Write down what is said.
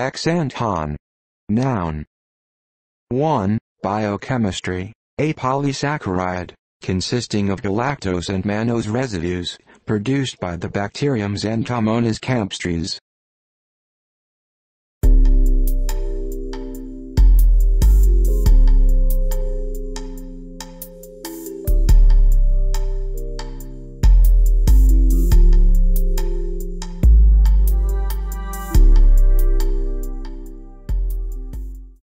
Xanthan. Noun. 1. Biochemistry. A polysaccharide, consisting of galactose and mannose residues, produced by the bacterium Xanthomonas campestris.